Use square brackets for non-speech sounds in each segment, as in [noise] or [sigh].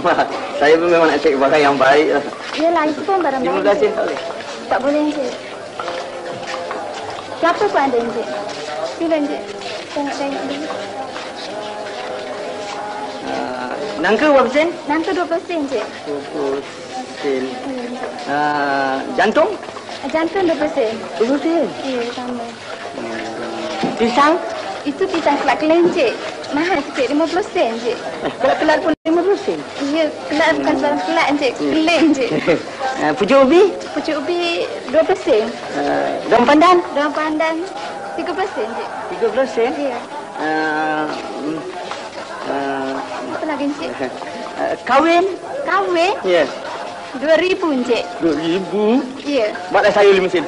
Lah. Saya pun memang nak cek barang yang baik lah. Yelah, itu pun barang baik. 15 sen tak boleh? Tak boleh, Cik. Siapa pun ada, Cik. Silakan, Cik. Tengok-tengok dulu. Uh, nangka berapa sen? Nangka 20 sen, Cik. 20 sen. Uh, jantung? Jantung 20 sen. 20 sen. Ya, sama. Pisang? Itu pisang kelak kelencik. Mahal sikit, 50 sen, Cik. Eh, kelak-kelak pun 50 sen. Ya, kelak bukan sebarang kelak, Cik. Keleng, Cik. uh, [laughs] pucuk ubi? Pucuk ubi 20 sen. Uh, daun pandan? Daun pandan 30 sen, Cik. 30 sen. Ya. Uh, uh, Apa lagi, Cik? uh, kahwin? Kahwin Ya. Yeah. 2000, Cik. 2000. Ya. Buatlah saya 5 sen.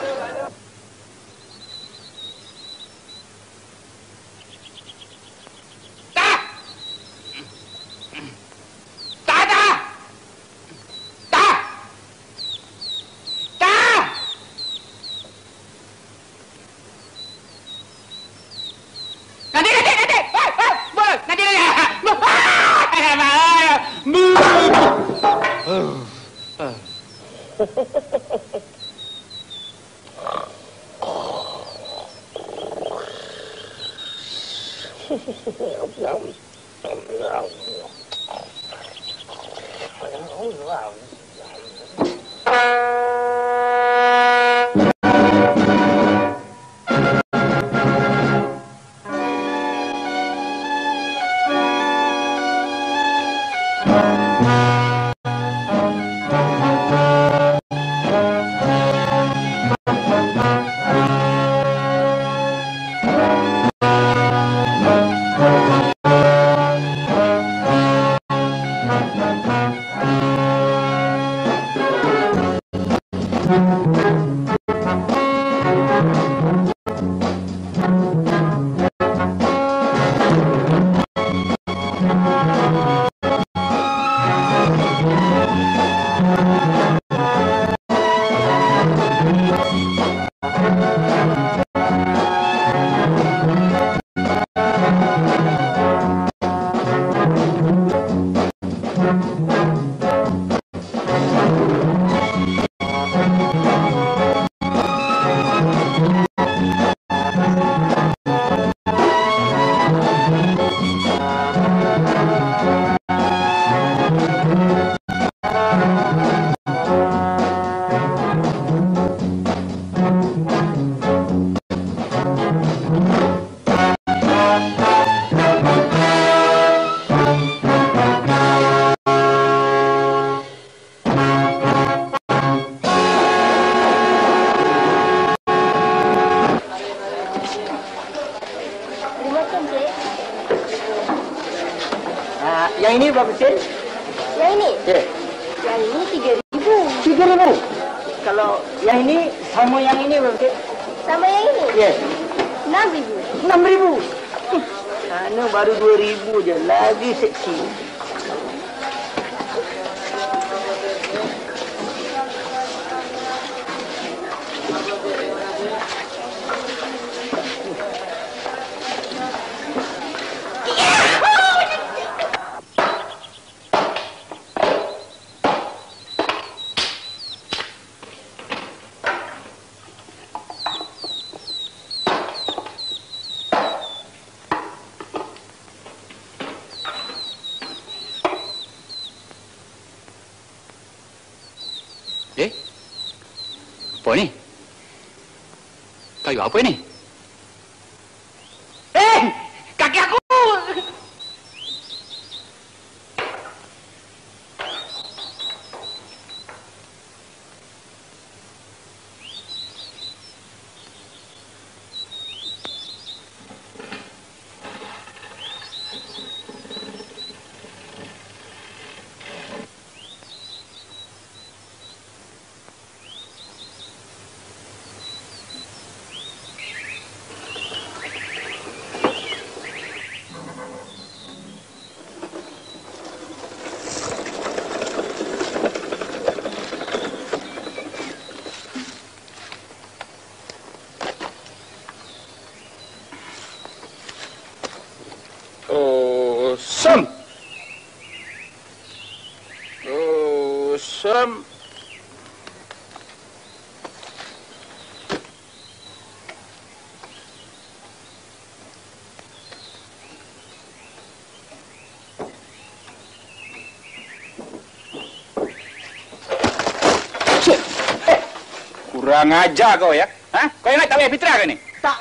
Kurang ajar kau ya. Ha? Kau ingat tak payah fitrah ke ni? Tak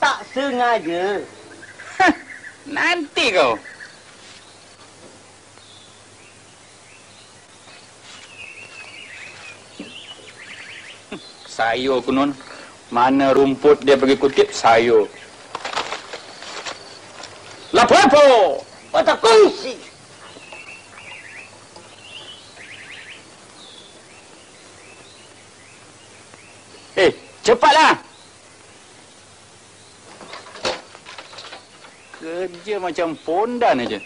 tak sengaja. Hah, Nanti kau. Sayur kunun. Mana rumput dia pergi kutip sayur. Lapor po! Patah kongsi. Eh, cepatlah! Kerja macam pondan aja.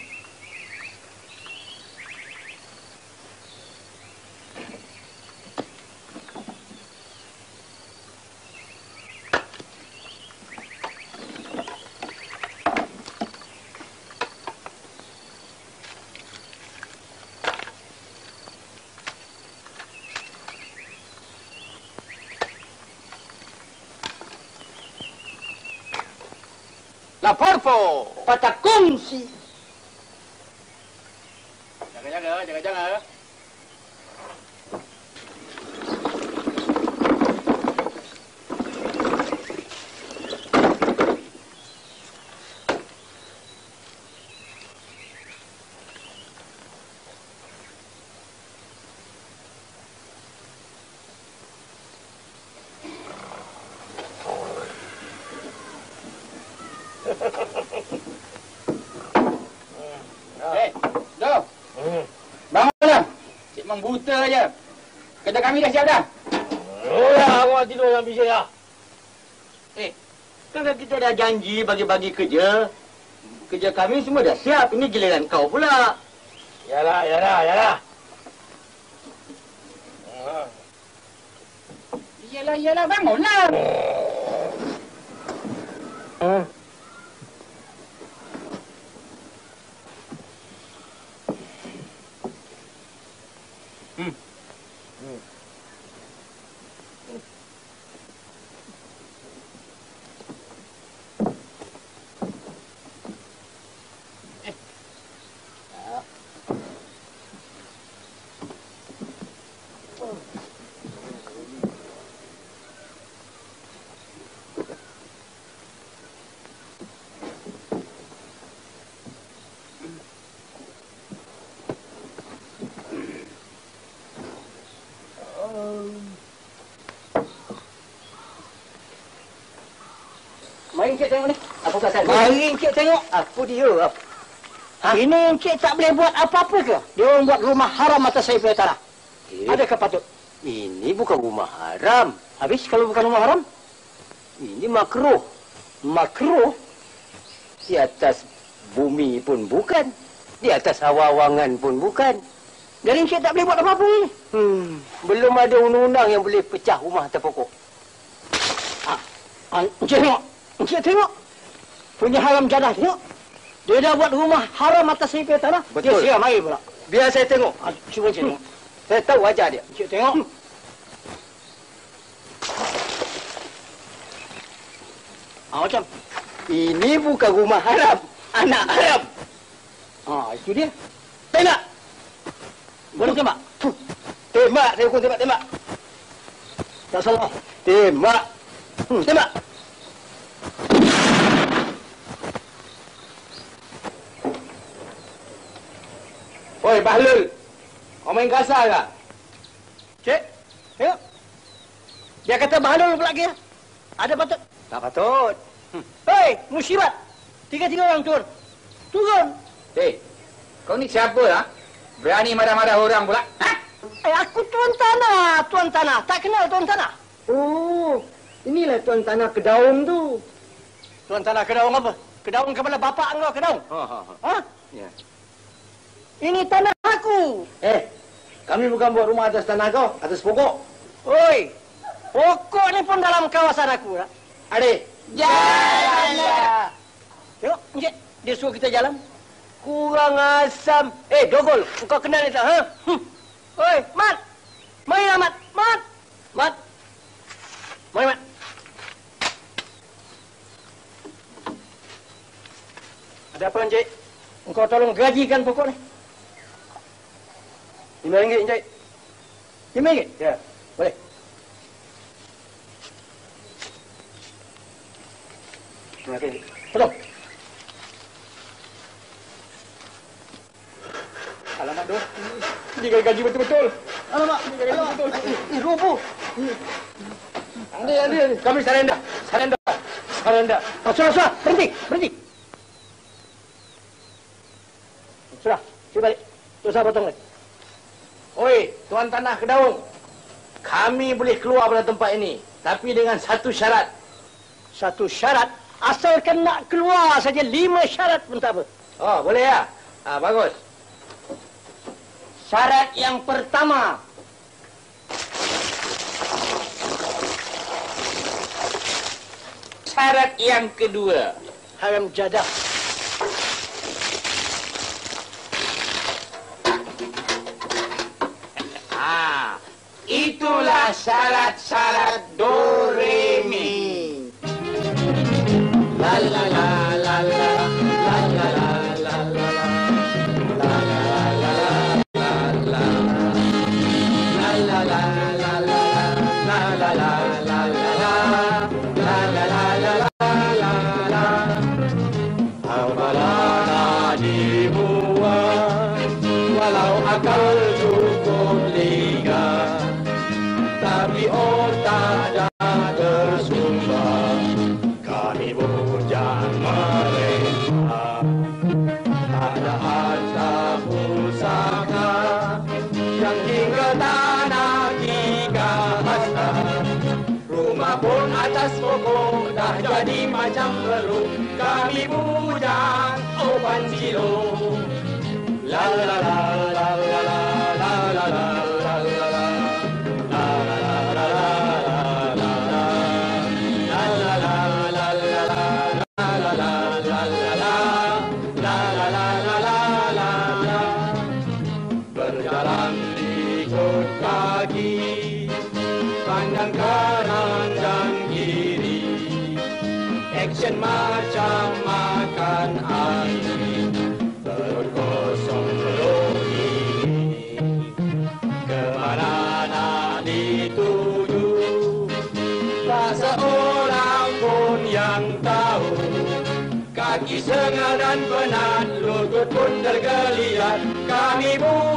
Lapor po! Patah kongsi. Jaga-jaga, jaga-jaga. Eh, do. Bangunlah. Cik Mang buta aja. Kerja kami dah siap dah. Oh ya, awak tidur dalam bilik ya. Eh, kan kita dah janji bagi-bagi kerja. Kerja kami semua dah siap. Ini giliran kau pula. Yalah, yalah, yalah. Iyalah, iyalah. Bangunlah. Mari Encik tengok ni. Apa pasal? Mari Encik tengok. Apa dia? Ha? Ini Encik tak boleh buat apa-apa ke? Dia orang buat rumah haram atas saya punya tanah. Eh, Adakah patut? Ini bukan rumah haram. Habis kalau bukan rumah haram? Ini makruh. Makruh. Di atas bumi pun bukan. Di atas awangan pun bukan. Jadi Encik tak boleh buat apa-apa ni. Hmm, belum ada undang-undang yang boleh pecah rumah atas pokok. Ha, Encik tengok. Encik tengok. Punya haram jadah tengok. Dia dah buat rumah haram atas punya tanah. Dia Betul. siram air pula. Biar saya tengok. Ha, cuba Encik tengok. [laughs] Saya tahu wajah dia. Encik tengok. Ha, macam. Ini bukan rumah haram. Anak haram. Ha, itu dia. Tembak. Boleh tembak? Fuh. Tembak. Saya hukum tembak, tembak. Tak salah. Tembak. Hmm, tembak. Oi, Bahlul. Kau main kasar ke? Cik, tengok. Dia kata bahalul pula dia. Ada patut. Tak patut. Hei, musibat. Tiga-tiga orang turun. Turun. Eh, kau ni siapa ha? Berani marah-marah orang pula? Ha? Eh, aku tuan tanah. Tuan tanah. Tak kenal tuan tanah. Oh, Inilah tuan tanah kedaung tu. Tuan tanah kedaung apa? Kedaung kepala bapak engkau kedaung? Ha, ha, ha. Ha? Ya. Ini tanah aku. Eh, kami bukan buat rumah atas tanah kau, atas pokok. Oi, pokok ni pun dalam kawasan aku. lah. Adik. Ya, ya, ya. Tengok, Encik. Dia suruh kita jalan. Kurang asam. Eh, Dogol. Kau kenal ni tak? Ha? Hm. Oi, Mat. Mari lah, Mat. Mat. Mat. Mari, Mat. Ada apa, Encik? Engkau tolong gajikan pokok ni. RM5, Encik. RM5? Ya. Boleh. Terima kasih. Tolong. Alamak, Dor. Ini gaji, gaji betul-betul. Alamak. Ini gaji betul-betul. Ini rupu. Ini. Ini. Kami sarenda. Sarenda. Sarenda. Rasul, rasul. Berhenti. Berhenti. Sudah, saya balik. Tuan potong ni. Oi, Tuan Tanah Kedaung. Kami boleh keluar pada tempat ini. Tapi dengan satu syarat. Satu syarat? Asalkan nak keluar saja lima syarat pun tak apa. Oh, boleh ya? Ha, bagus. Syarat yang pertama. Syarat yang kedua. Haram jadah. itulah syarat-syarat do re mi. amigo.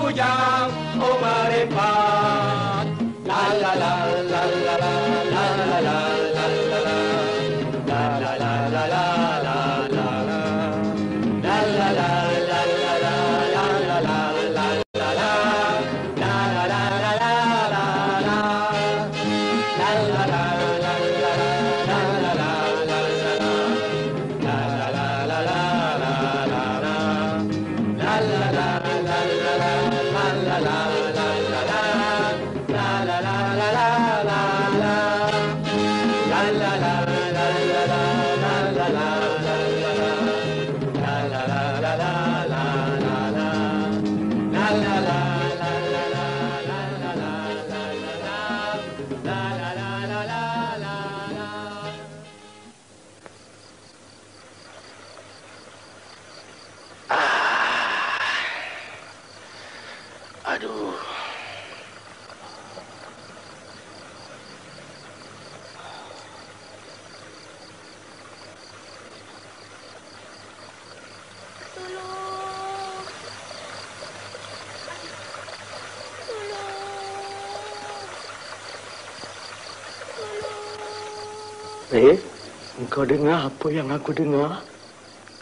Kau dengar apa yang aku dengar?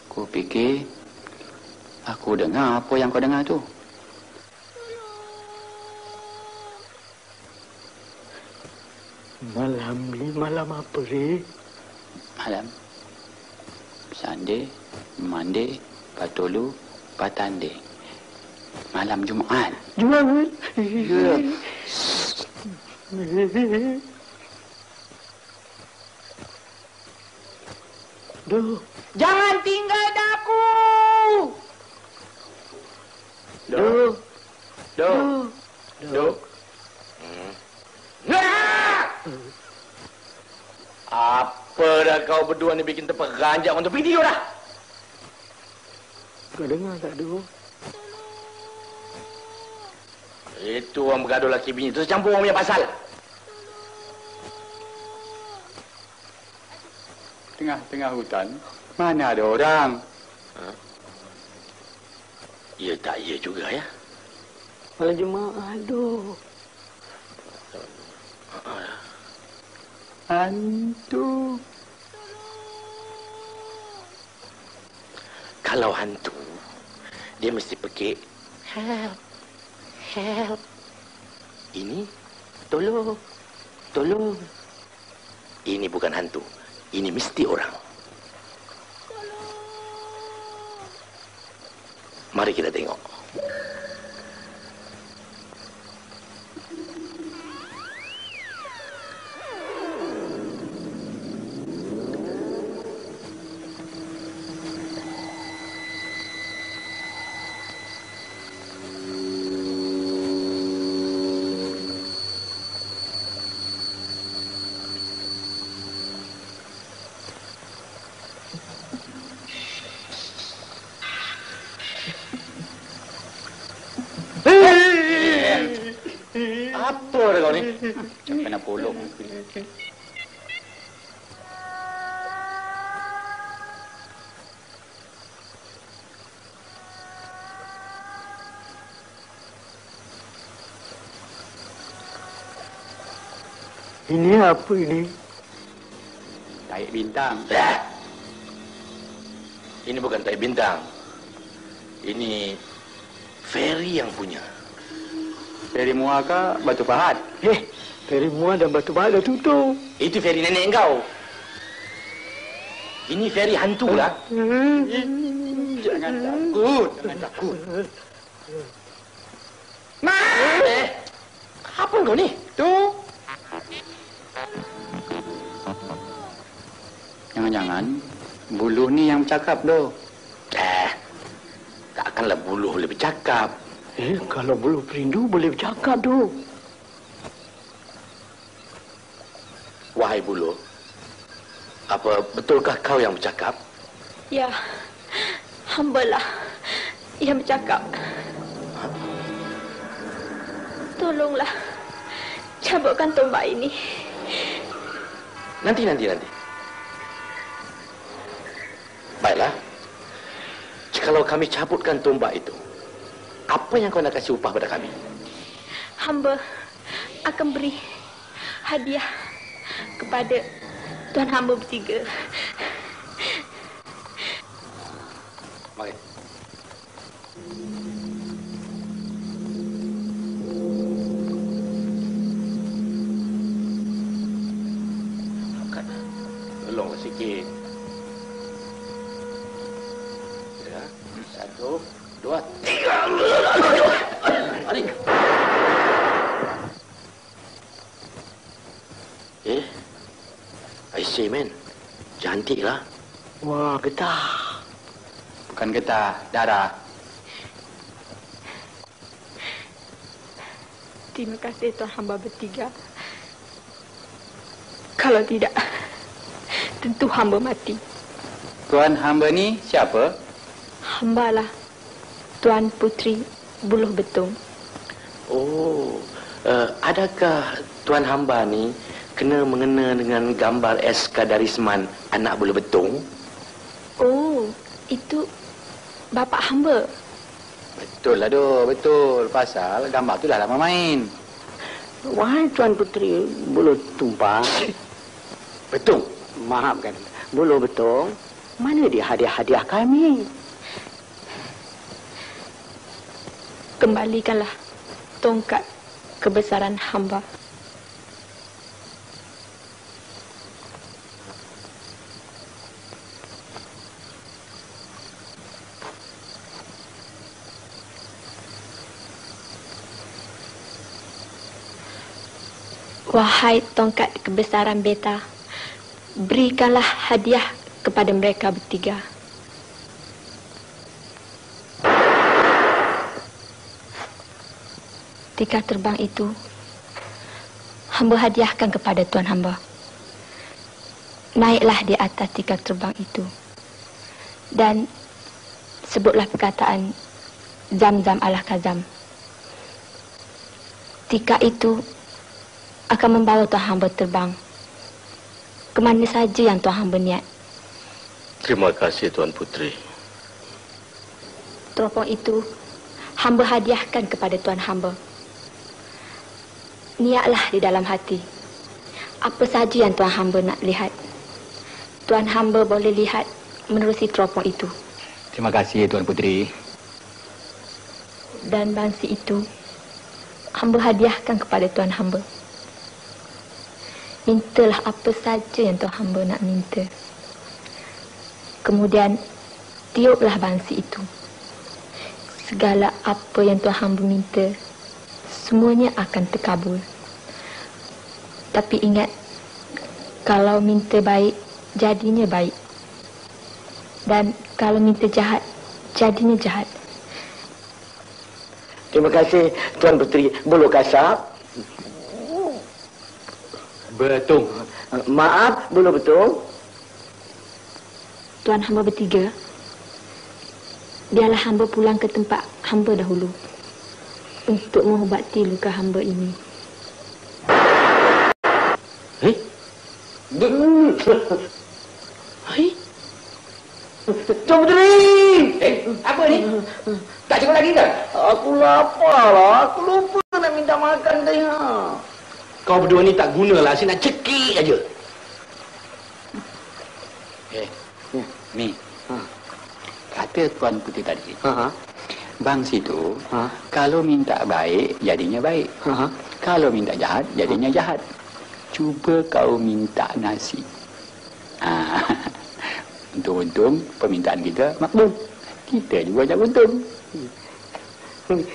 Kau fikir aku dengar apa yang kau dengar tu? Malam ni malam apa ni? Malam. Sande, mande, patolu, patande. Malam Jumaat. Jumaat? Ya. Duh. Jangan tinggal daku. Duh. Duh. Duh. Duh. Apa dah kau berdua ni bikin terperanjak untuk video dah? Kau dengar tak, Duh? Itu orang bergaduh laki bini tu campur orang punya pasal. Tengah-tengah hutan, mana ada orang? Ya tak ya juga ya. Malah jemaah, Duk. Hantu. Kalau hantu, dia mesti pergi help, help. Ini tolong, tolong. Ini bukan hantu, ini mesti orang. Mari kita tengok. Ini apa ini? Taik bintang. Ini bukan tai bintang. Ini Ferry yang punya. Dari Muaka, Batu Pahat. Eh, Peri Muar dan Batu Bahar dah tutup. Itu Ferry nenek kau. Ini Ferry hantu lah. Jangan takut. Jangan takut. Eh, apa kau ni? Tu. Jangan-jangan buluh ni yang bercakap tu. Eh, takkanlah buluh boleh bercakap. Eh, kalau bulu perindu boleh bercakap, Duk. Wahai buluh, apa betulkah kau yang bercakap? Ya, hamba lah yang bercakap. Tolonglah, cabutkan tombak ini. Nanti, nanti, nanti. Jikalau kami cabutkan tombak itu, apa yang kau nak kasih upah pada kami? Hamba akan beri hadiah kepada tuan hamba bertiga. Mari. Tolong sikit. Ya, satu, dua, tiga. Mari. Eh, I say man, cantiklah. Wah, getah. Getah, darah. Terima kasih tuan hamba bertiga. Kalau tidak, tentu hamba mati. Tuan hamba ni siapa? Hamba lah Tuan Putri Buluh Betung. Oh, uh, adakah tuan hamba ni kena mengena dengan gambar SK Darisman anak bulu betung? Oh, itu bapa hamba. Betul lah tu, betul. Pasal gambar tu dah lama main. Wahai Tuan Puteri Bulu Tumpang. Betung. Maafkan. Bulu Betong. Mana dia hadiah-hadiah kami? Kembalikanlah tongkat kebesaran hamba. Wahai tongkat kebesaran beta, berikanlah hadiah kepada mereka bertiga. tikar terbang itu hamba hadiahkan kepada tuan hamba. Naiklah di atas tikar terbang itu. Dan sebutlah perkataan Zam-Zam ala Kazam. Tikar itu akan membawa tuan hamba terbang ke mana saja yang tuan hamba niat. Terima kasih Tuan Putri. Teropong itu hamba hadiahkan kepada tuan hamba. Niatlah di dalam hati. Apa saja yang tuan hamba nak lihat. Tuan hamba boleh lihat menerusi teropong itu. Terima kasih Tuan Putri. Dan bangsi itu hamba hadiahkan kepada tuan hamba. Mintalah apa saja yang tuan hamba nak minta. Kemudian tiuplah bangsi itu. Segala apa yang tuan hamba minta semuanya akan terkabul. Tapi ingat kalau minta baik jadinya baik. Dan kalau minta jahat jadinya jahat. Terima kasih Tuan Puteri Bulu Kasap. Betul. Maaf, Bulu Betul. Tuan hamba bertiga, biarlah hamba pulang ke tempat hamba dahulu untuk mengubati luka hamba ini. Eh? Hai? Tuan Puteri! Eh, apa ni? Tak cukup lagi ke? Aku lapar lah. Aku lupa nak minta makan tadi. Ha. Kau berdua ni tak gunalah. Saya nak cekik aja. Eh, ni. Ha. Kata Tuan Putri tadi, Ha. ha. bangsi tu Ha. kalau minta baik, jadinya baik. Ha. ha. Kalau minta jahat, jadinya jahat. Cuba kau minta nasi. Ah, Untung-untung permintaan kita makbul. Kita juga nak untung.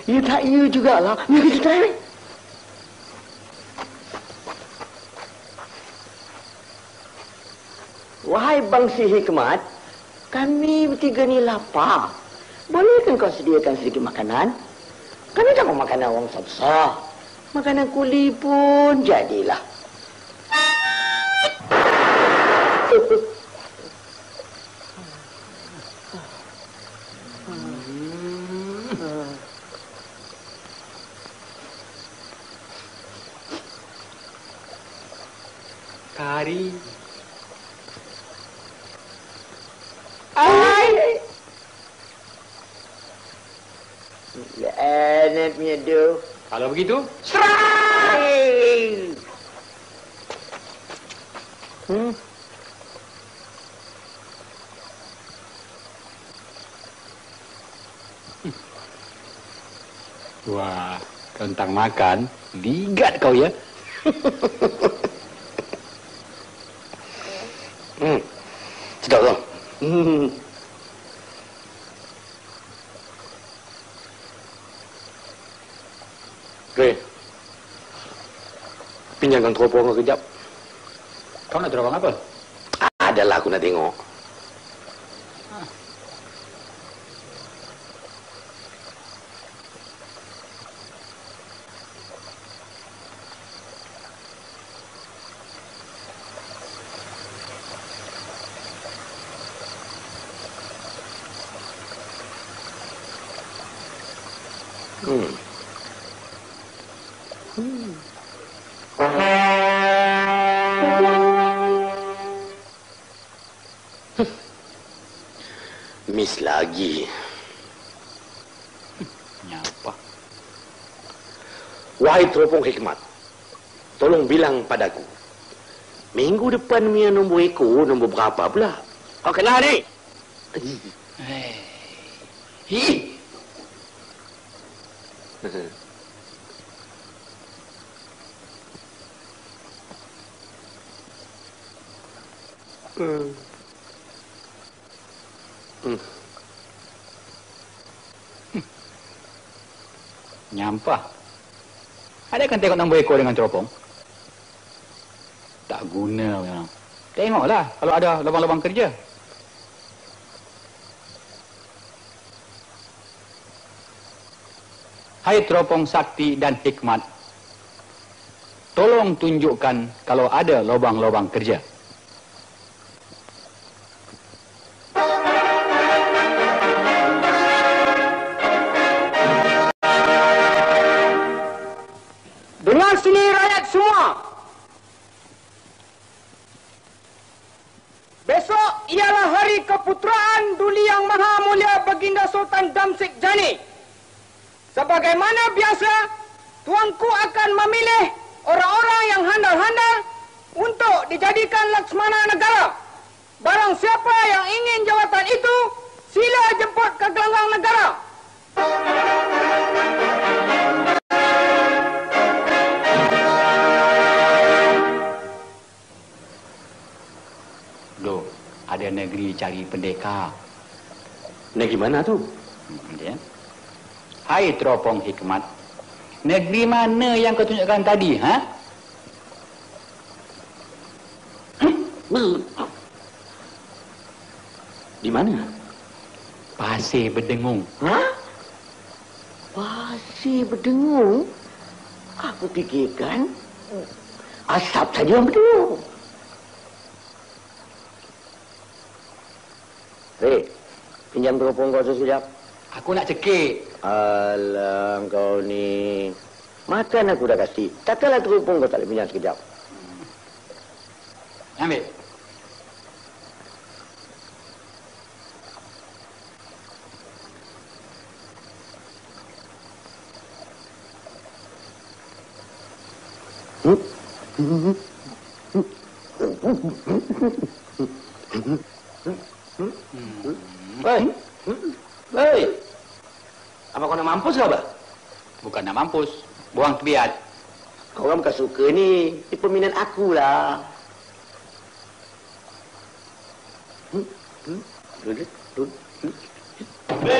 Ya tak ya jugalah. Ya kita try. Wahai bangsi hikmat, kami bertiga ni lapar. Bolehkan kau sediakan sedikit makanan? Kami tak mau makanan orang besar. Makanan kuli pun jadilah. Kari. Ai. Enak punya tu. Kalau begitu, Strike! Hmm. wah, tentang makan, ligat kau ya. Hmm. Sedap tu. Hmm. Ray. Pinjamkan teropong kau kejap. Kau nak terbang apa? Adalah aku nak tengok. Teropong hikmat, tolong bilang padaku. Minggu depan Mia nombor ekor nombor berapa pula? Kau kenal ni? Hei. Hi. Hmm. Hmm. Nyampah. Ada kan tengok nombor ekor dengan teropong? Tak guna memang. Tengoklah kalau ada lubang-lubang kerja. Hai teropong sakti dan hikmat, tolong tunjukkan kalau ada lubang-lubang kerja. Mana tu? Dia. Hai teropong hikmat, negeri mana yang kau tunjukkan tadi, ha? [clears throat] Di mana? Pasir berdengung. Ha? Pasir berdengung? Aku fikirkan asap saja yang berdengung. Hei, pinjam teropong kau sekejap. Aku nak cekik. Alah, kau ni. Makan aku dah kasih. Takkanlah teropong kau tak boleh pinjam sekejap. Ambil. Hei. Hei. Apa kau nak mampus ke apa? Bukan nak mampus. Buang tebiat. Kau orang bukan suka ni. Ini peminat aku lah. Hmm? Hmm? Duduk, duduk. Re,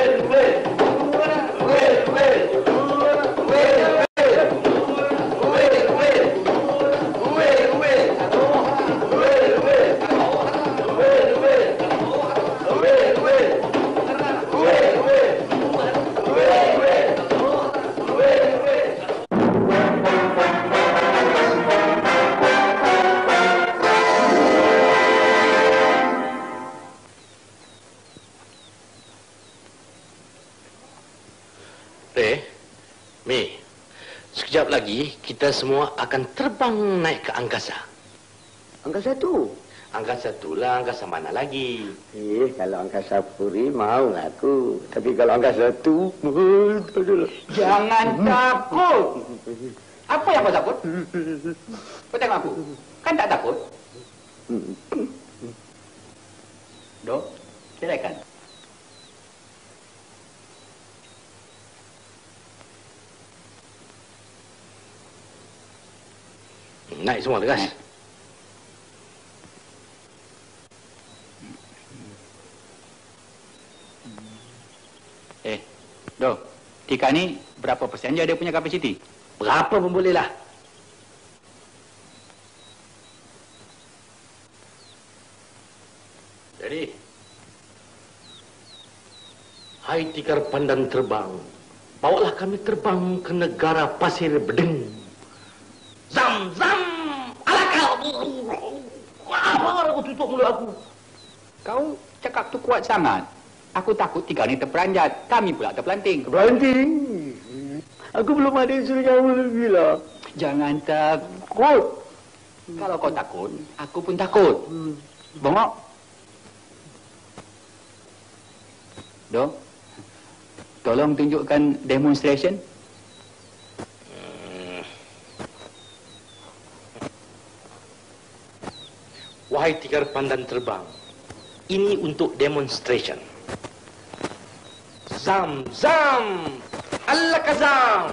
kita semua akan terbang naik ke angkasa. Angkasa tu. Angkasa tu lah, angkasa mana lagi? Eh, kalau angkasa puri mau aku. Tapi kalau angkasa tu. Jangan takut. Apa yang kau takut? Kau tengok aku. Kan tak takut? Dok, silakan. Naik semua tegas. Eh, Dok, Tika ni berapa persen je dia punya kapasiti? Berapa pun boleh lah. Jadi, hai tikar pandan terbang, bawalah kami terbang ke negara pasir bedeng. Zam, zam, Apa aku tutup mulut aku? Kau cakap tu kuat sangat. Aku takut Tika ni terperanjat. Kami pula terpelanting. Berhenti. Aku belum ada yang suruh nyawa lagi lah. Jangan takut. Kalau kau takut, aku pun takut. Bongok. Dok, tolong tunjukkan demonstration. Wahai tikar pandan terbang, ini untuk demonstration. Zam, zam, Allah kazam.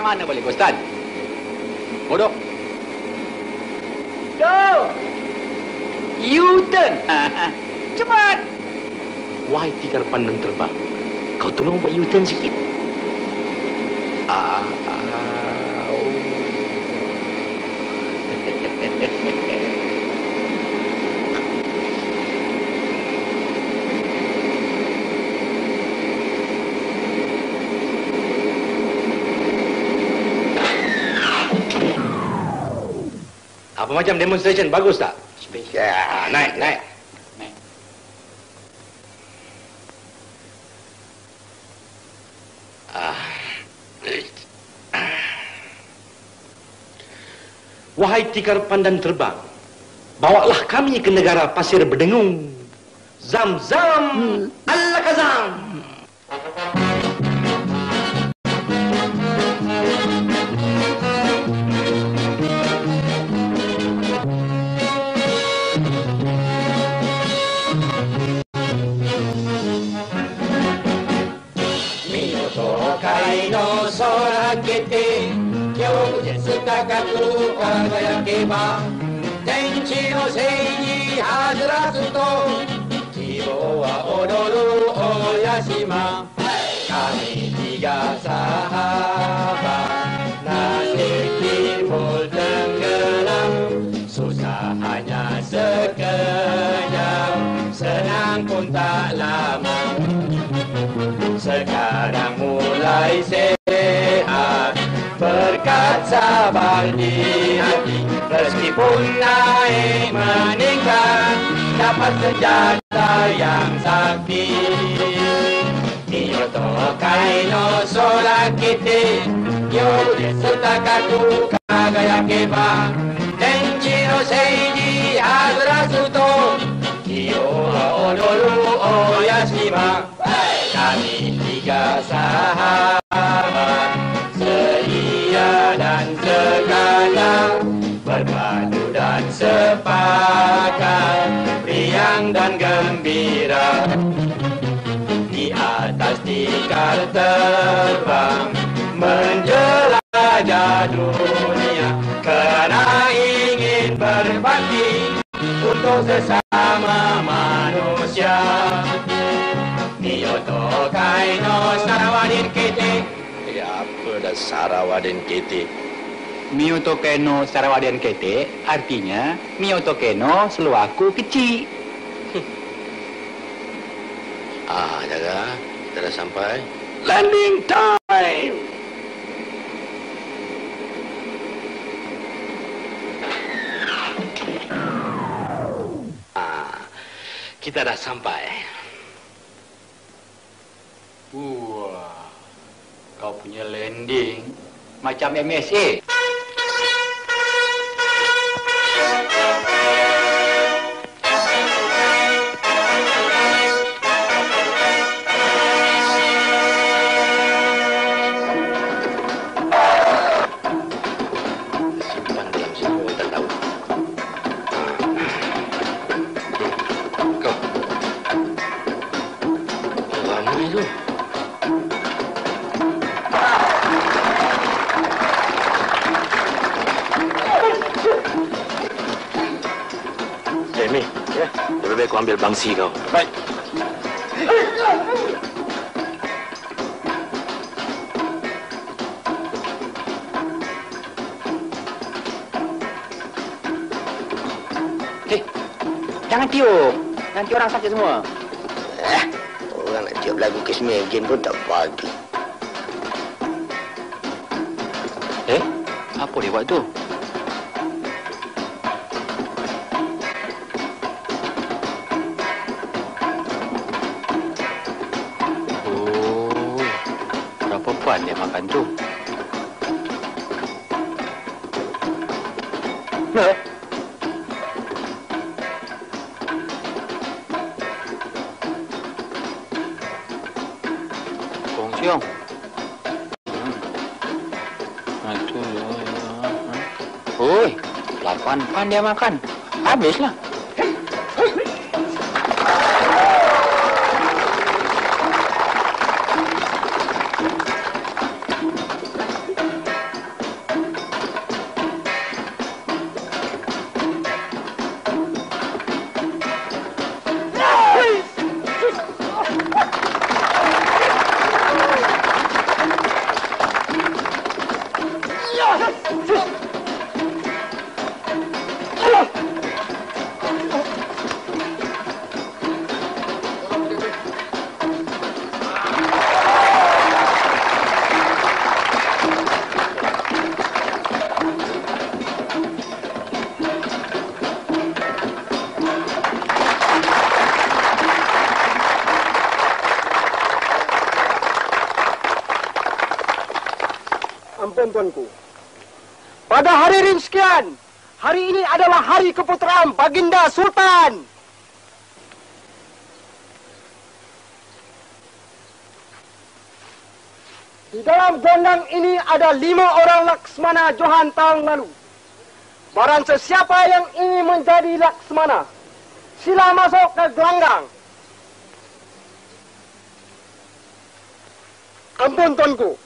Tika mana boleh kau start? Bodoh. Tuh! U-turn. [laughs] Cepat. Wahai tikar pandang terbang, kau tolong buat U-turn sikit. Ah, ah, oh. Apa macam demonstration? Bagus tak? Ah, naik, naik. Naik. Wahai tikar pandan terbang, bawalah kami ke negara pasir berdengung. Zam-zam, Allah kete, kyo jetsu takaku kagayakeba, tenchi no sei ni hazurasu to, kibo wa odoru oyashima. Kami tiga sahabat, nasib timbul tenggelam, susah hanya sekejap, senang pun tak lama. Sekarang mulai sehat Di hati Meskipun naik meningkat Dapat senjata yang sakti. Miyoto kaino sora kite Yo desu takaku kagayakeba Tenchi gembira Di atas tikar terbang Menjelajah dunia Kerana ingin berbakti Untuk sesama manusia Miyoto kai no sarawadin kete. Ya apa dah sarawadin kete? Miyoto Keno Sarawadian Kete artinya Miyoto Keno seluaku kecil. [laughs] Ah, jaga. Kita dah sampai. Landing time! Ah, kita dah sampai. Wah, kau punya landing macam MSA. Baik kau ambil bangsi kau. Baik. Jangan tiup. Nanti orang sakit semua. Eh, orang nak tiup lagu Kiss Me Again pun tak bagi. Eh, apa dia buat tu? Puan dia makan tu? Nah. Kong Siong. Hmm. Itu ya. Oi, lapan pan dia makan. Habislah. Baginda Sultan. Di dalam gondang ini ada lima orang Laksmana Johan tahun lalu. Barang sesiapa yang ingin menjadi Laksmana, sila masuk ke gelanggang. Ampun tuanku.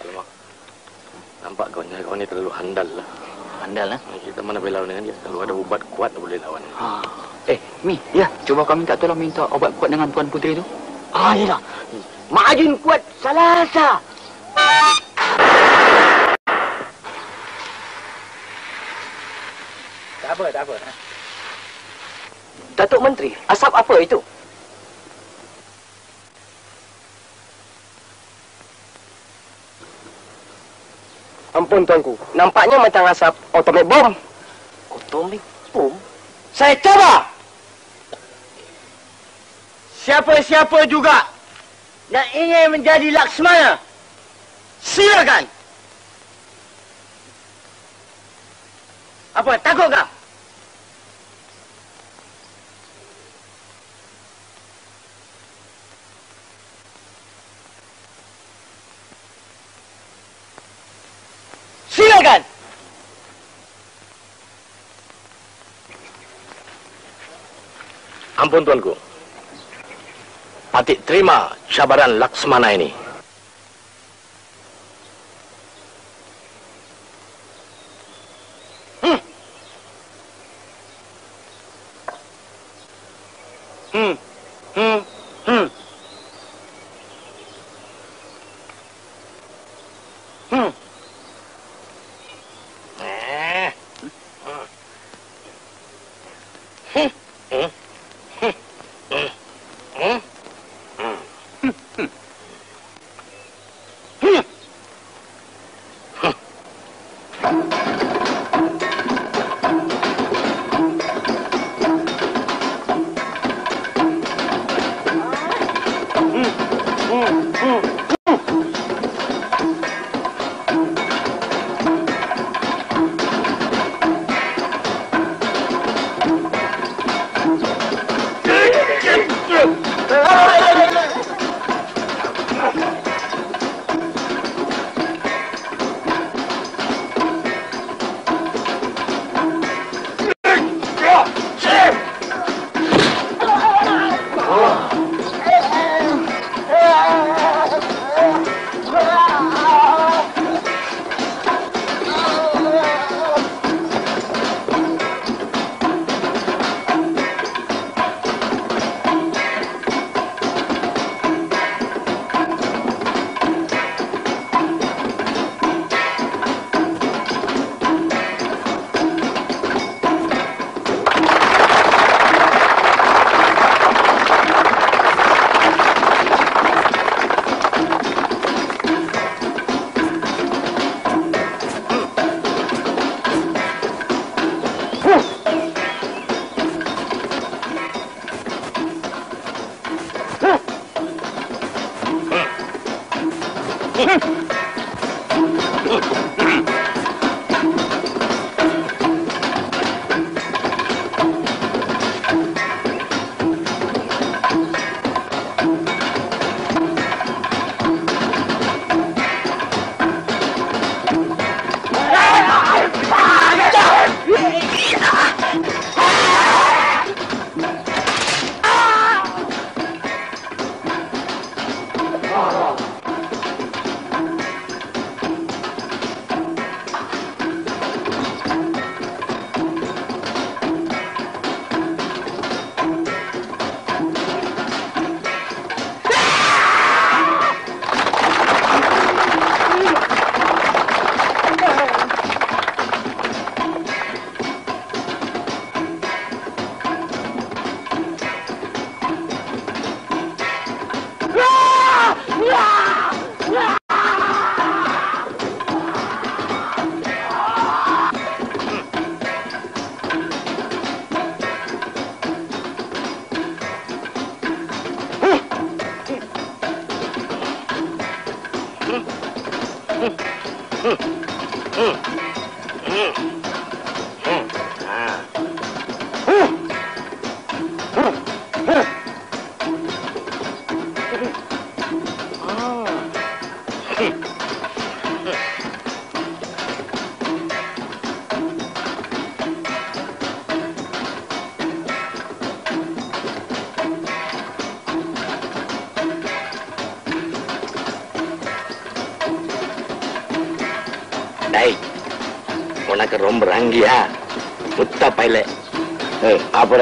Alamak. Nampak kawan-kawan ni terlalu handal lah. Handal lah. Kita mana boleh lawan dengan dia. Kalau ada ubat kuat boleh lawan. Ha. Eh, Mi, ya, cuba kau minta tolong minta obat kuat dengan Tuan Puteri tu. Ah, yelah. Mak Ajin kuat salasa. Tak apa, tak apa. Datuk Menteri, asap apa itu? Ampun tuanku, nampaknya macam asap otomatik bom. Otomatik bom? Saya coba! Siapa-siapa juga yang ingin menjadi Laksmana, silakan. Apa, takut kah? Silakan. Ampun tuanku. Patik terima cabaran Laksmana ini.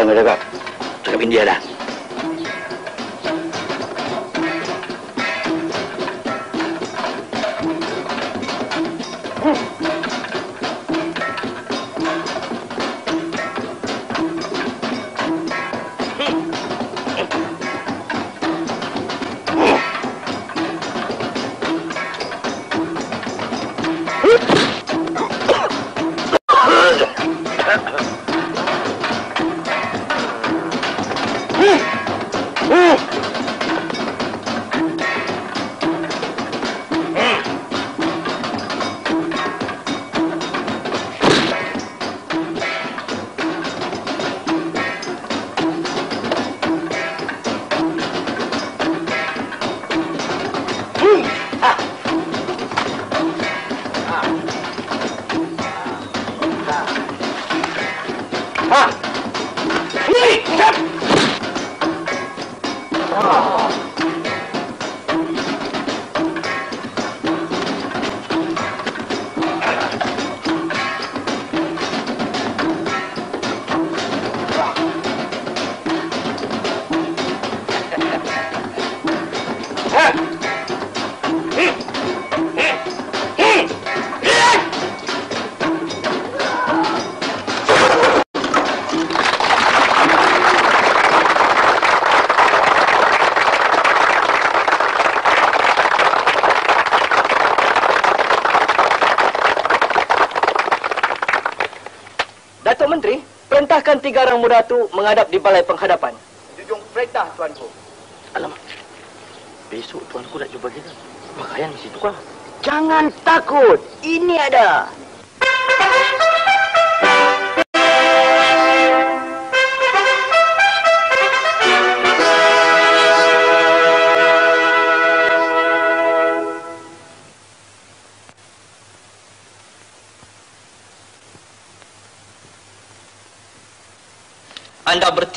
me lo perintahkan tiga orang muda tu menghadap di balai penghadapan. Jujung perintah tuanku. Alamak. Besok tuanku nak jumpa kita. Pakaian di situ kah? Jangan takut. Ini ada.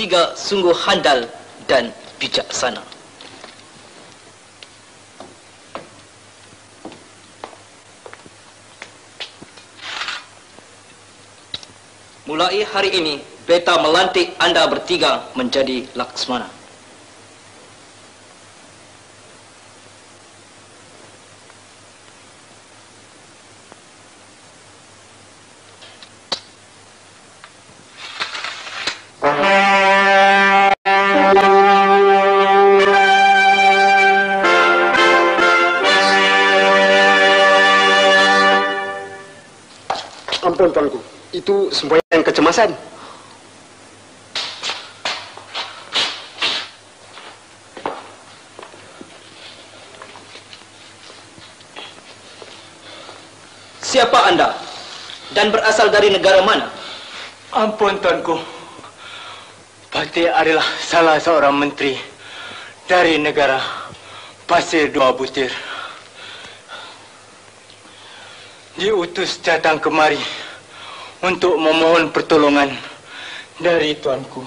Bertiga sungguh handal dan bijaksana. Mulai hari ini, beta melantik anda bertiga menjadi Laksmana. Itu semboyan kecemasan. siapa anda? Dan berasal dari negara mana? Ampun tuanku. Patih adalah salah seorang menteri dari negara Pasir Dua Butir. Diutus datang kemari untuk memohon pertolongan dari tuanku.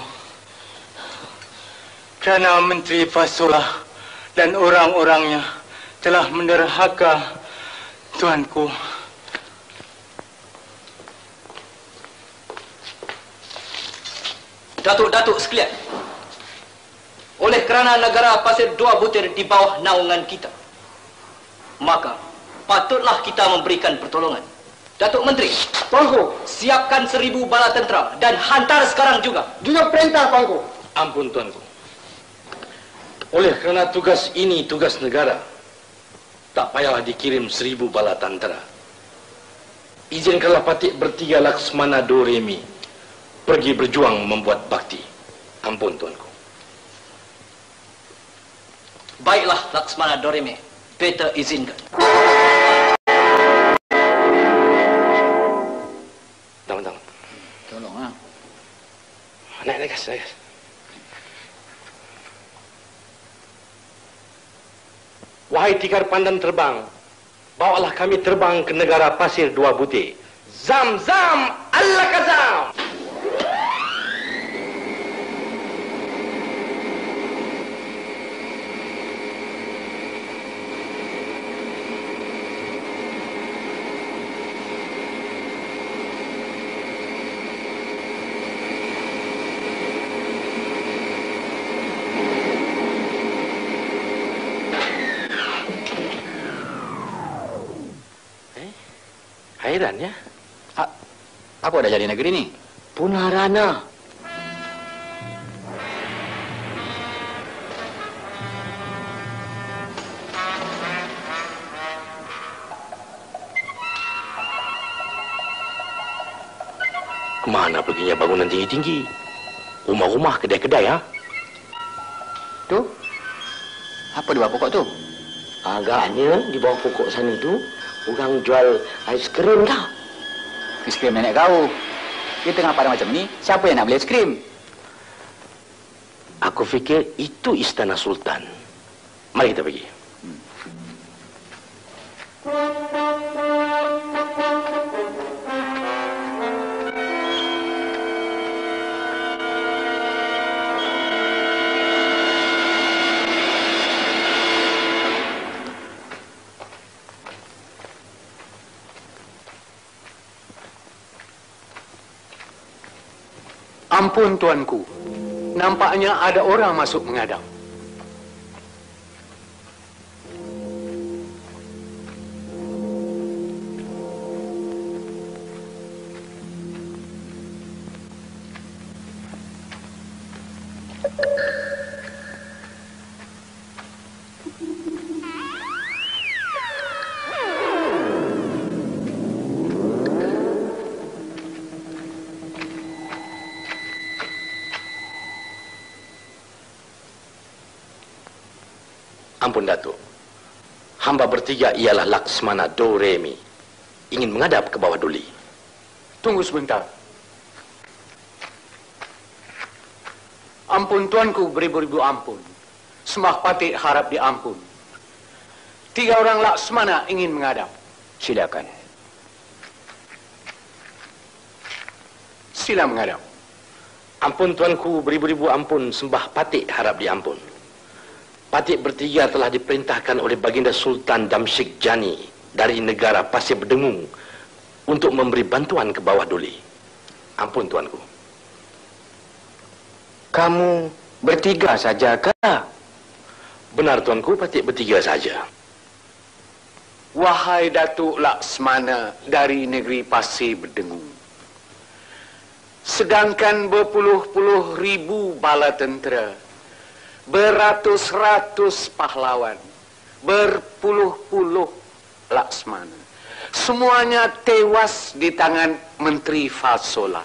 Kerana Menteri Fasola dan orang-orangnya telah menderhaka tuanku. Datuk-datuk sekalian. Oleh kerana negara Pasir Dua Butir di bawah naungan kita, maka patutlah kita memberikan pertolongan. Datuk Menteri, Tuanku, siapkan seribu bala tentera dan hantar sekarang juga. juga perintah tuanku. Ampun tuanku. Oleh kerana tugas ini tugas negara, tak payahlah dikirim seribu bala tentera. Izinkanlah Patik bertiga Laksmana Doremi pergi berjuang membuat bakti. Ampun tuanku. Baiklah Laksmana Doreme, Peter izinkan. Naik, naik, gas, naik. gas. Wahai tikar pandan terbang, bawalah kami terbang ke negara pasir dua butir. Zam, zam, Allah kazam. Hairan ya. A- apa dah jadi negeri ni? Punarana. Kemana perginya bangunan tinggi-tinggi? Rumah-rumah, kedai-kedai, ha? Tu? Apa di bawah pokok tu? Agaknya di bawah pokok sana tu orang jual aiskrim tau. Aiskrim nenek kau. Dia tengah pada macam ni, siapa yang nak beli aiskrim? Aku fikir itu istana sultan. Mari kita pergi. Ampun tuanku. Nampaknya ada orang masuk mengadap. Hamba bertiga ialah Laksmana Doremi. Ingin menghadap ke bawah duli. Tunggu sebentar. Ampun tuanku beribu-ribu ampun. Semah patik harap diampun. Tiga orang laksmana ingin menghadap. Silakan. Sila menghadap. Ampun tuanku beribu-ribu ampun sembah patik harap diampun. Patik bertiga telah diperintahkan oleh baginda Sultan Damsyik Jani dari negara Pasir Berdengung untuk memberi bantuan ke bawah duli. Ampun tuanku. Kamu bertiga saja kah? Benar tuanku, patik bertiga saja. Wahai Datuk Laksmana dari negeri Pasir Berdengung. Sedangkan berpuluh-puluh ribu bala tentera, beratus-ratus pahlawan, berpuluh-puluh Laksmana. Semuanya tewas di tangan Menteri Fasola.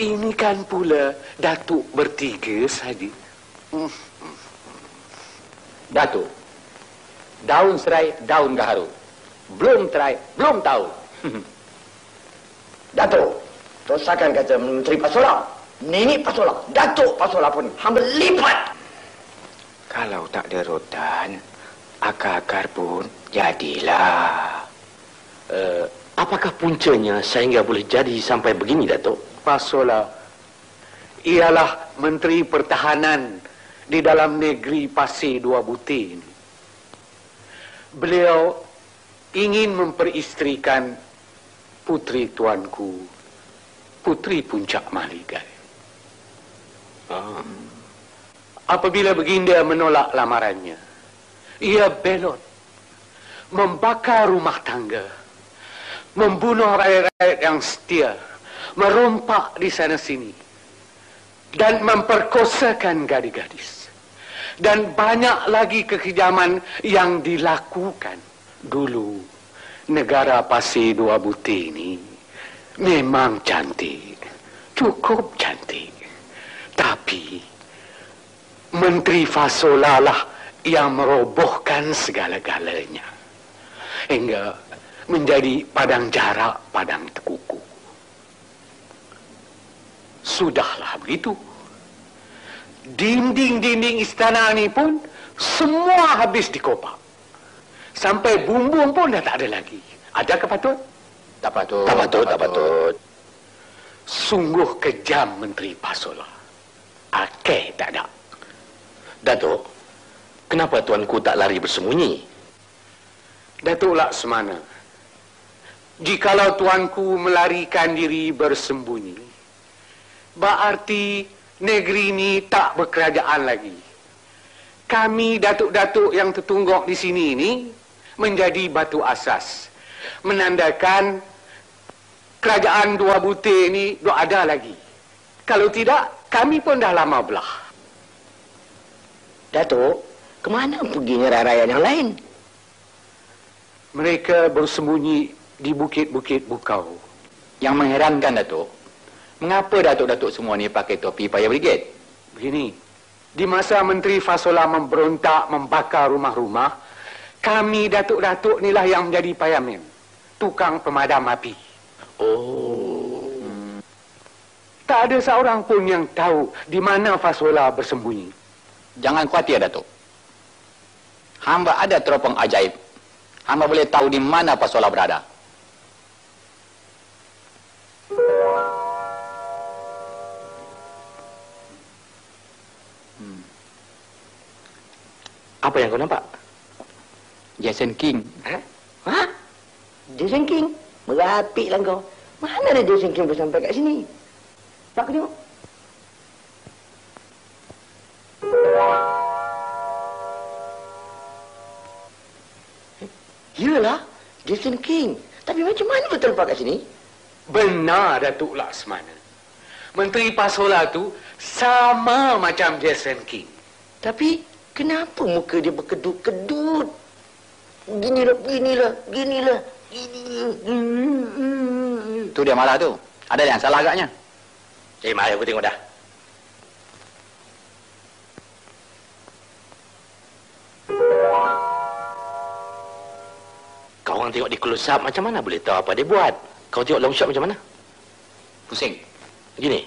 Ini kan pula Datuk bertiga saja. Datuk. Daun serai, daun gaharu. Belum try, belum tahu. [laughs] Datuk, tosakan kata Menteri Pasola. Nenek Pasola, Datuk Pasola pun hampir lipat. Kalau tak ada rotan, akar-akar pun jadilah. Uh, apakah puncanya sehingga boleh jadi sampai begini, Datuk? Pasola ialah Menteri Pertahanan di dalam negeri Pasir Dua Butir ini. Beliau ingin memperistrikan putri tuanku, putri puncak Maligai. Apabila Beginda menolak lamarannya, ia belot, membakar rumah tangga, membunuh rakyat-rakyat yang setia, merompak di sana sini, dan memperkosakan gadis-gadis. Dan banyak lagi kekejaman yang dilakukan dulu. Negara Pasir Dua Butir ini memang cantik, cukup cantik. Tapi Menteri Fasola lah yang merobohkan segala-galanya. Hingga menjadi padang jarak, padang tekuku. Sudahlah begitu. Dinding-dinding istana ini pun semua habis dikopak. Sampai bumbung pun dah tak ada lagi. Ada ke patut? Tak patut. Tak patut, tak patut. Sungguh kejam Menteri Pasola. Akeh tak ada. Datuk, kenapa tuanku tak lari bersembunyi? Datuk Laksmana, jikalau tuanku melarikan diri bersembunyi, berarti negeri ini tak berkerajaan lagi. Kami datuk-datuk yang tertungguk di sini ini menjadi batu asas. Menandakan kerajaan dua butir ini tak ada lagi. Kalau tidak, kami pun dah lama belah. Datuk, kemana perginya rakyat yang lain? Mereka bersembunyi di bukit-bukit bukau. Yang mengherankan, Datuk, mengapa Datuk-Datuk semua ni pakai topi payah brigade? Begini, di masa Menteri Fasola memberontak membakar rumah-rumah, kami Datuk-Datuk inilah yang menjadi payamen. Tukang pemadam api. Oh. Tak ada seorang pun yang tahu di mana Fasola bersembunyi. Jangan khawatir, Datuk. Hamba ada teropong ajaib. Hamba boleh tahu di mana Pasola berada. Hmm. Apa yang kau nampak? Jason King. Ha? Ha? Jason King? Merapiklah kau. Mana ada Jason King bersampai kat sini? Tak aku tengok. Yalah, Jason King. Tapi macam mana betul kat sini? Benar Datuk Laksmana. Menteri Pasola tu sama macam Jason King. Tapi kenapa muka dia berkedut-kedut? Ginilah, ginilah, ginilah. Tu dia marah tu. Ada yang salah agaknya. Eh, mari aku tengok dah. Kau orang tengok di close up macam mana boleh tahu apa dia buat? Kau tengok long shot macam mana? Pusing. Begini.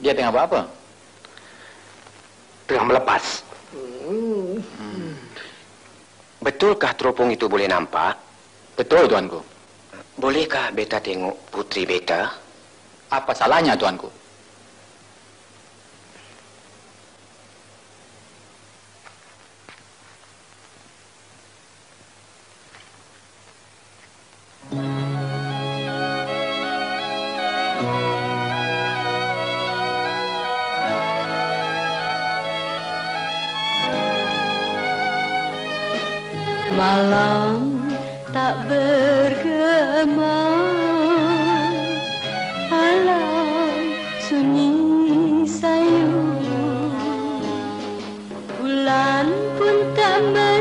Dia tengah buat apa? Tengah melepas. Hmm. Betulkah teropong itu boleh nampak? Betul, tuanku. Bolehkah beta tengok putri beta? Apa salahnya, tuanku? Malam tak bergema. Alam sunyi sayu Bulan pun tak menjelma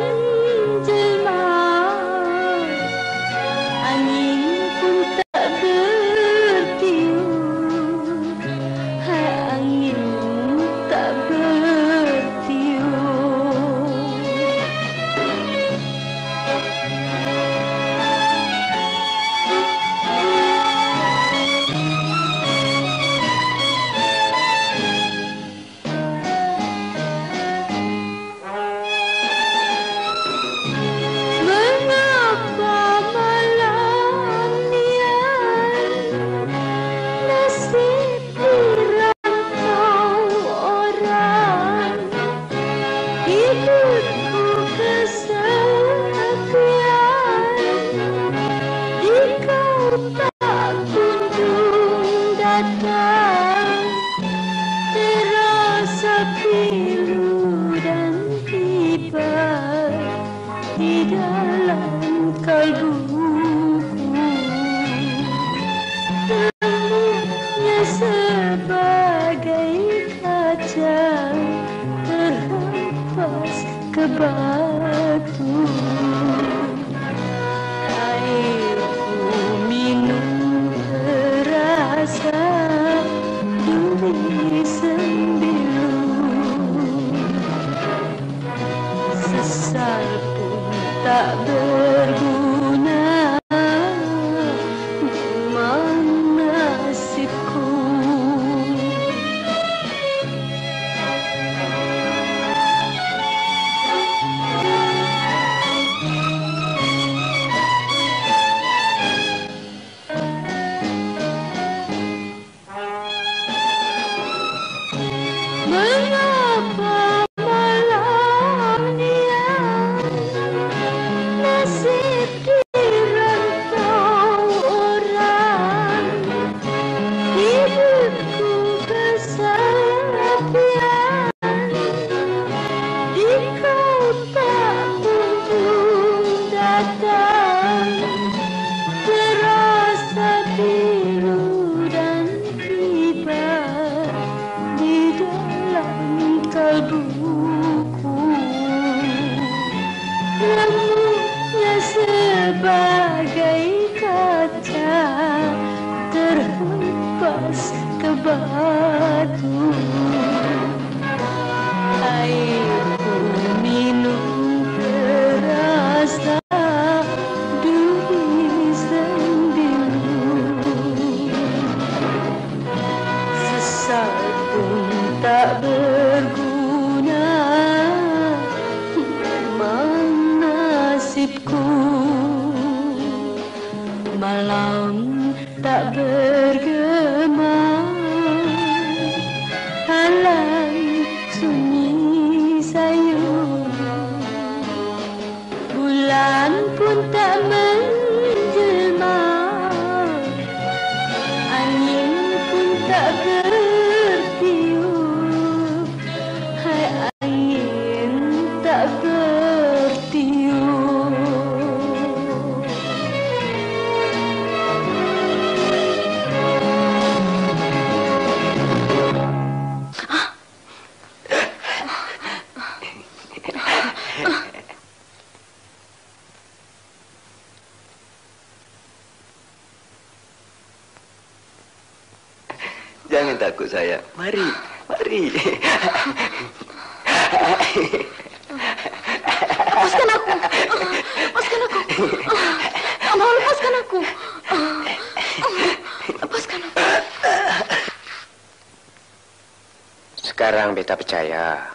Percaya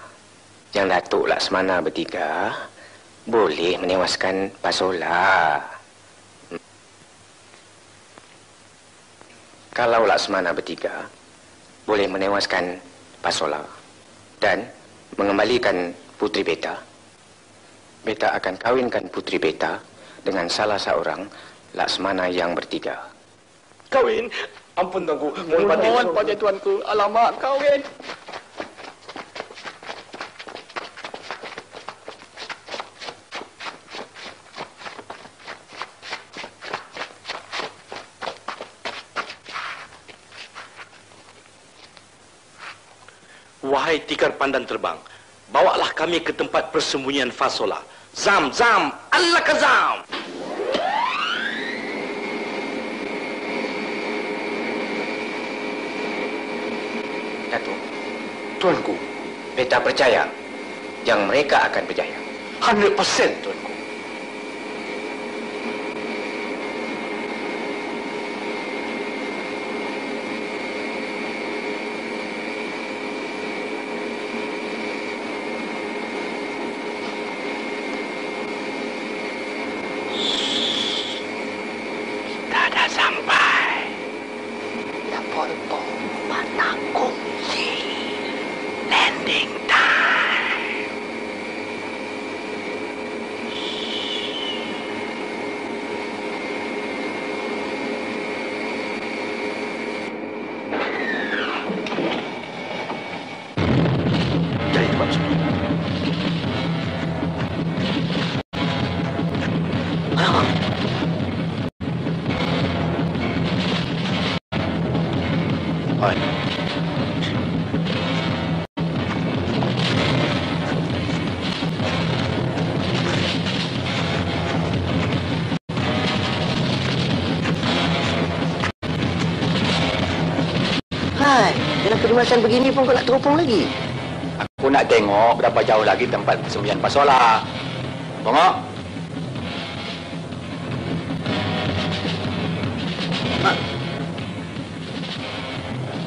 yang Datuk Laksmana bertiga boleh menewaskan Pasola. Hmm. Kalau Laksmana bertiga boleh menewaskan Pasola dan mengembalikan putri beta, beta akan kawinkan putri beta dengan salah seorang Laksmana yang bertiga. Kawin? Ampun tuanku. Mohon pati. Mohon pati tuanku. Alamak, kawin. Wahai tikar pandan terbang, bawalah kami ke tempat persembunyian Fasola. Zam, zam, Allah kazam. Datuk, tuanku, beta percaya yang mereka akan berjaya. 100% tuanku. Perlimasan begini pun kau nak teropong lagi. Aku nak tengok berapa jauh lagi tempat persembunyian Pasola. Bongok.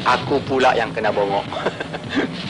Aku pula yang kena bongok. [laughs]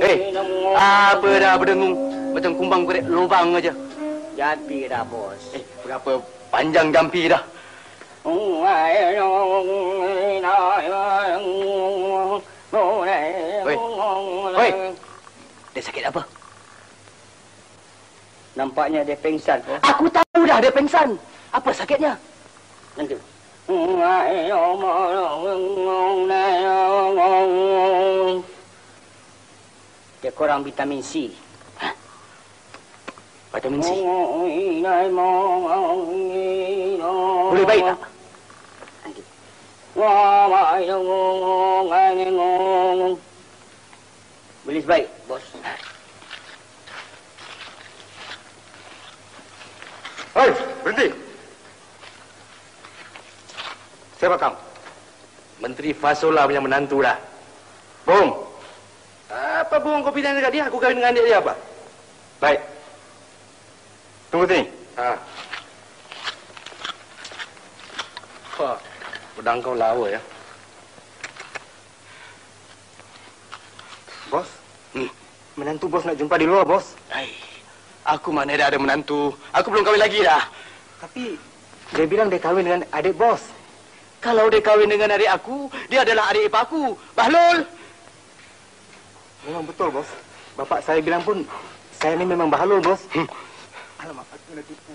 Eh, apa dah berdengung? Macam kumbang kuret lubang aja. Jampi dah, bos. Eh, berapa panjang jampi dah? Oi, oi. Dia sakit apa? Nampaknya dia pengsan. Bos. Aku tahu dah dia pengsan. Apa sakitnya? Nanti. Dia kurang vitamin C. Vitamin C. Boleh baik tak? Boleh sebaik, bos. Hei, berhenti. Siapa kamu? Menteri Fasola punya menantu dah. Bohong. Apa bohong kau pindah dekat dia? Aku kahwin dengan adik dia apa? Baik. Tunggu sini. Ha. Wah, pedang kau lawa ya. Bos. Hmm. Menantu bos nak jumpa di luar, bos. Hai. Aku mana dah ada menantu. Aku belum kahwin lagi dah. Tapi dia bilang dia kahwin dengan adik bos. Kalau dia kahwin dengan adik aku, dia adalah adik ipar aku. Bahlul! Memang betul, bos. Bapak saya bilang pun saya ni memang bahalul, bos. Hmm. Alamak, aku kena tipu.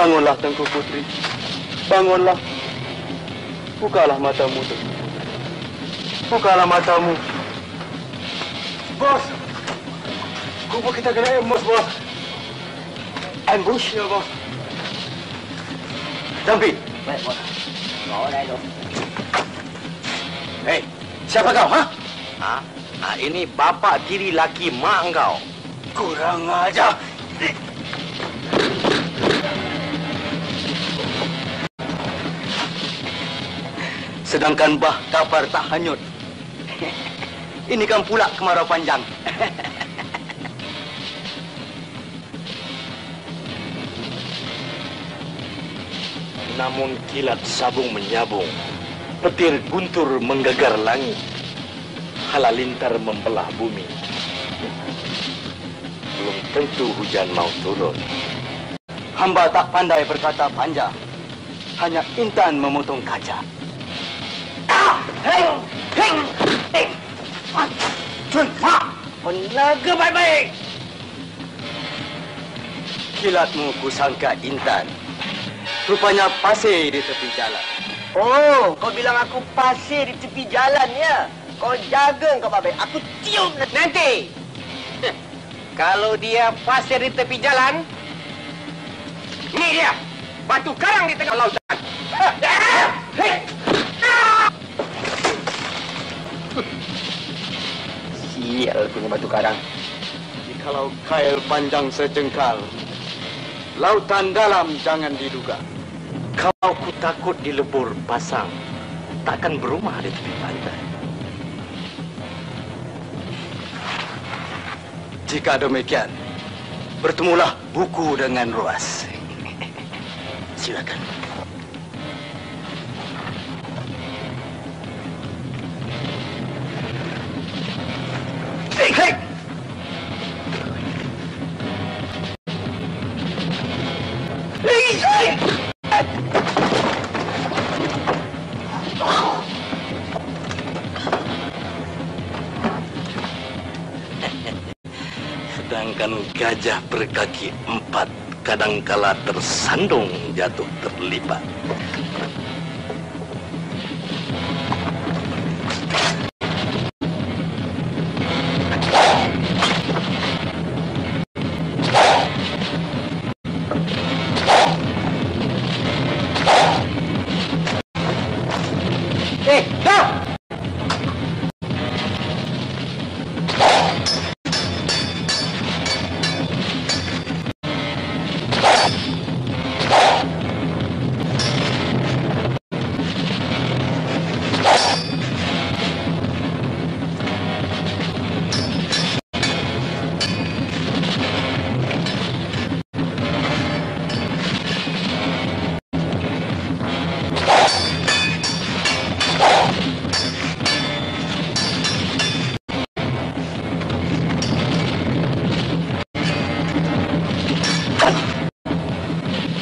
Bangunlah Tengku Putri. Bangunlah. Bukalah matamu, Tengku. Bukalah matamu. Bos. Kubur kita kena emos, bos. Ambush ya, bos. Jampi. Baik, bos. Bawa dah tu. Hei, siapa kau, ha? Ha? ha? Ini bapa tiri laki mak kau. Kurang ajar. Sedangkan bah kabar tak hanyut. Ini kan pula kemarau panjang. Namun kilat sabung menyabung, petir guntur menggegar langit, halalintar membelah bumi. Belum tentu hujan mau turun. Hamba tak pandai berkata panjang, hanya intan memotong kaca. Hei! Hei! Hei! Cun! Ha! Penaga baik-baik! Kilatmu kusangka intan. Rupanya pasir di tepi jalan. Oh, kau bilang aku pasir di tepi jalan ya? Kau jaga kau babe. Aku tiup nanti. Kalau dia pasir di tepi jalan, ini dia, batu karang di tengah lautan. Sial punya batu karang. Jikalau kail panjang sejengkal, lautan dalam jangan diduga. Kalau ku takut dilebur pasang, takkan berumah di tepi pantai. Jika demikian, bertemulah buku dengan ruas. [laughs] Silakan. Hei! dan gajah berkaki empat kadangkala tersandung jatuh terlipat.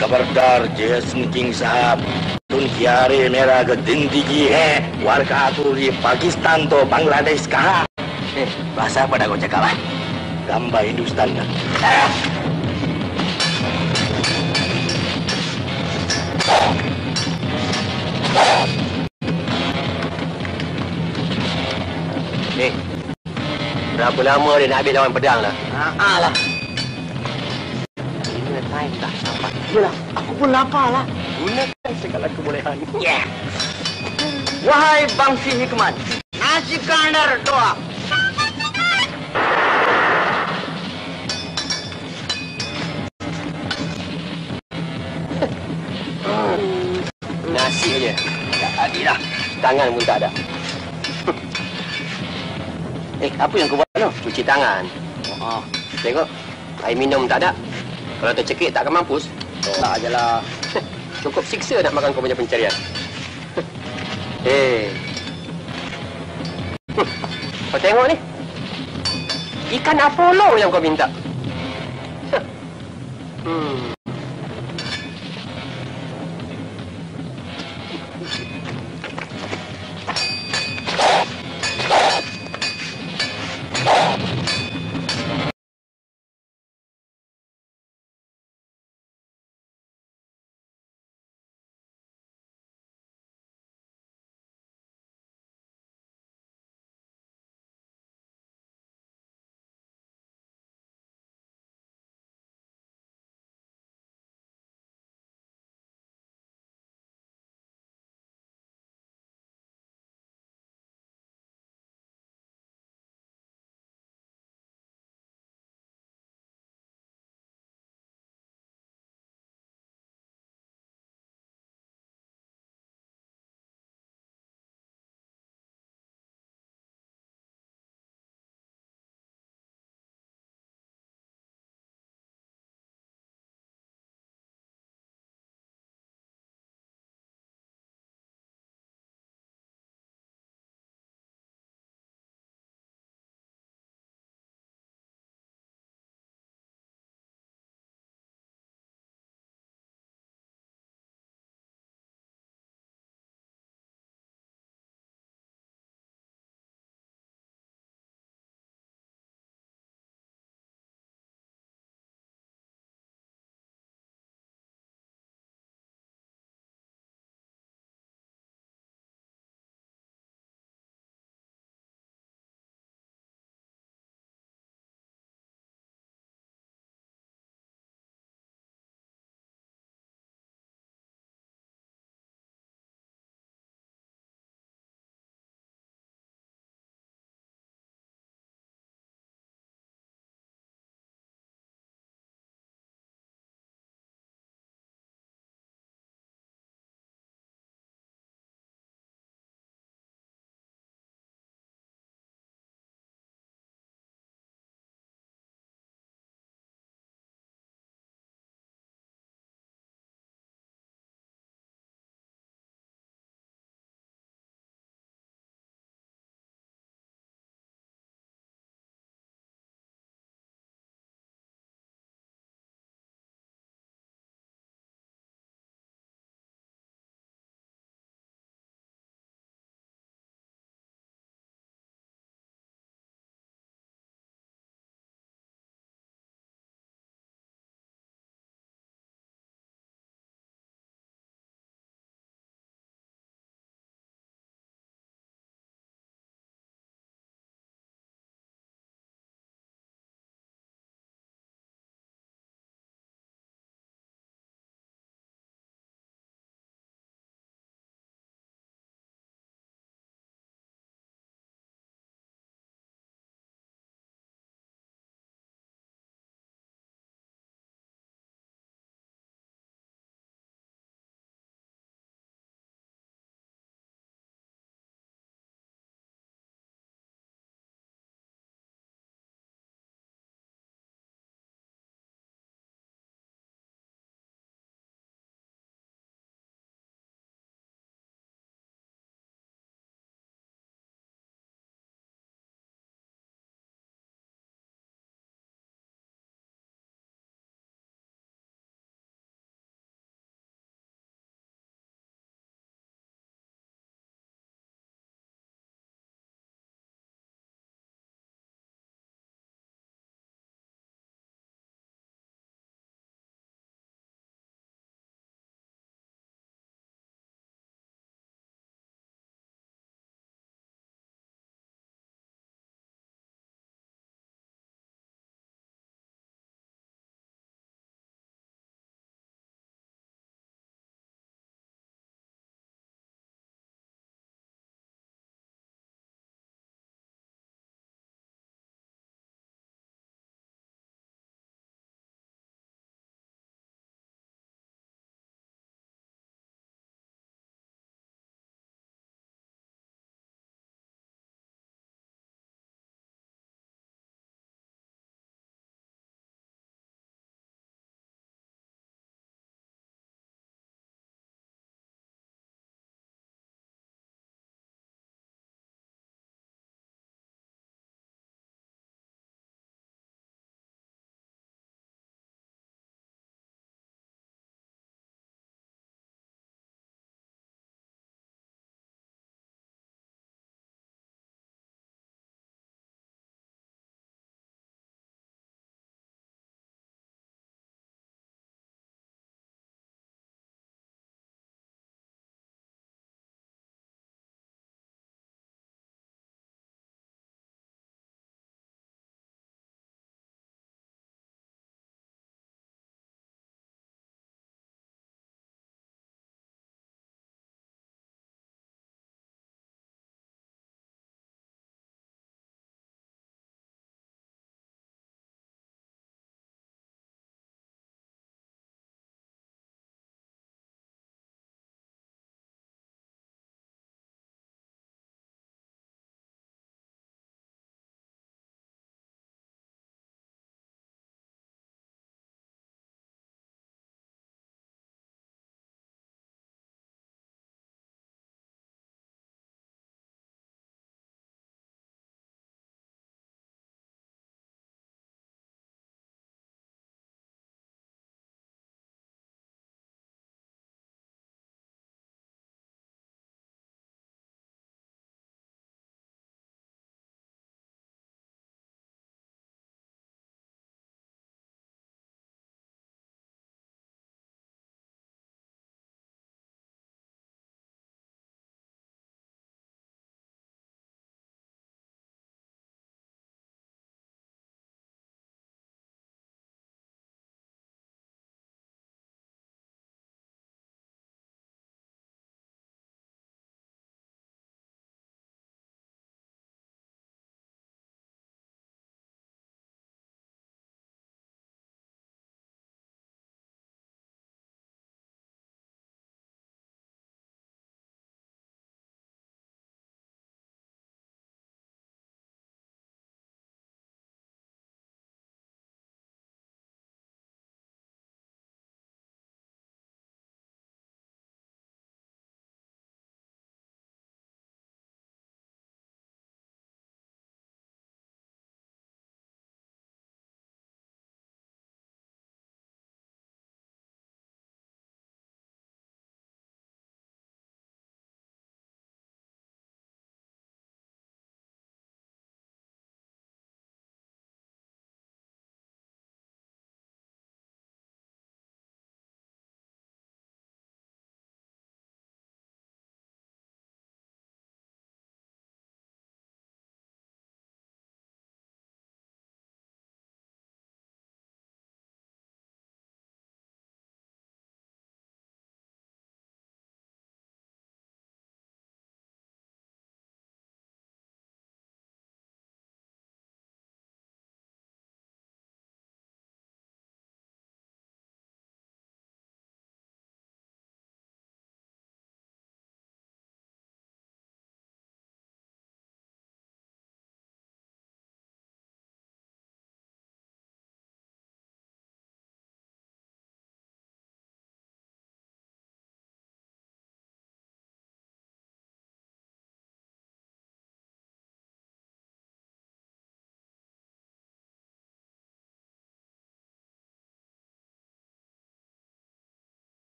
खबरदार जयसन किंग साहब तुम कियारे मेरा के जिंदगी है warga aku di Pakistan to Bangladesh kah eh bahasa apa dah kau cakap lah gambar Hindustan kan Eh, berapa lama dia nak habis lawan pedang lah? Ah lah. Lima time dah sampai. Yalah, aku pun lapar lah. Gunakan segala kebolehan. Yeah. Wahai bangsi hikmat, nasi kandar doa. Nasi aja. Tak ada dah. Tangan pun tak ada. eh, apa yang kau buat tu? Cuci tangan. Oh, tengok. Air minum tak ada. Kalau tercekik tak akan mampus. Oh. Tak ajalah. [laughs] Cukup siksa nak makan kau punya pencarian. [laughs] eh. [laughs] Kau tengok ni. Ikan Apollo yang kau minta. Hmm.